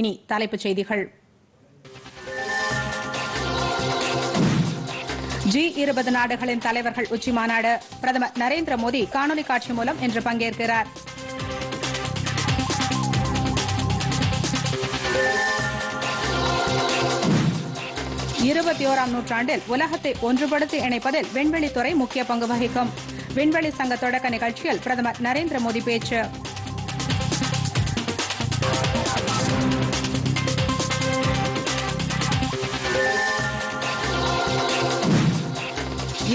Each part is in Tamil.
இனி தலைப்புச் செய்திகள். ஜி இருபது நாடுகளின் தலைவர்கள் உச்சி மாநாடு. பிரதமர் நரேந்திர மோடி காணொலி காட்சி மூலம் இன்று பங்கேற்கிறார். இருபத்தி ஓராம் நூற்றாண்டில் உலகத்தை ஒன்றுபடுத்தி இணைப்பதில் விண்வெளித்துறை முக்கிய பங்கு வகிக்கும். விண்வெளி சங்க தொடக்க நிகழ்ச்சியில் பிரதமர் நரேந்திர மோடி பேச்சு.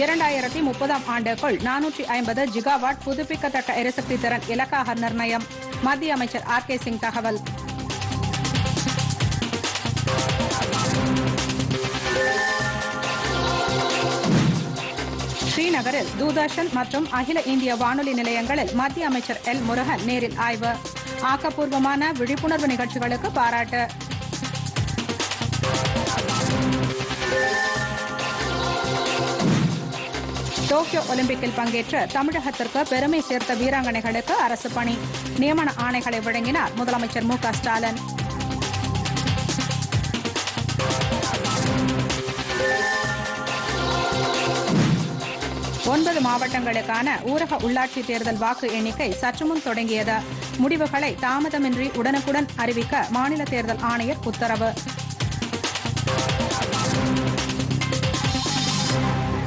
இரண்டாயிரத்தி முப்பதாம் ஆண்டுக்குள் நானூற்றி ஐம்பது ஜிகாவாட் புதுப்பிக்கத்தக்க எரிசக்தி திறன் இலக்காக நிர்ணயம். மத்திய அமைச்சர் ஆர் கே சிங் தகவல். ஸ்ரீநகரில் தூர்தர்ஷன் மற்றும் அகில இந்திய வானொலி நிலையங்களில் மத்திய அமைச்சர் எல் முருகன் நேரில் ஆய்வு. ஆக்கப்பூர்வமான விழிப்புணர்வு நிகழ்ச்சிகளுக்கு பாராட்டு. டோக்கியோ ஒலிம்பிக்கில் பங்கேற்ற தமிழகத்திற்கு பெருமை சேர்த்த வீராங்கனைகளுக்கு அரசு பணி. நியமன ஆணைகளை வழங்கினார் முதலமைச்சர் மு ஸ்டாலின். ஒன்பது மாவட்டங்களுக்கான ஊரக உள்ளாட்சி தேர்தல் வாக்கு எண்ணிக்கை சற்றுமுன் தொடங்கியது. முடிவுகளை தாமதமின்றி உடனுக்குடன் அறிவிக்க மாநில தேர்தல் ஆணையர் உத்தரவு.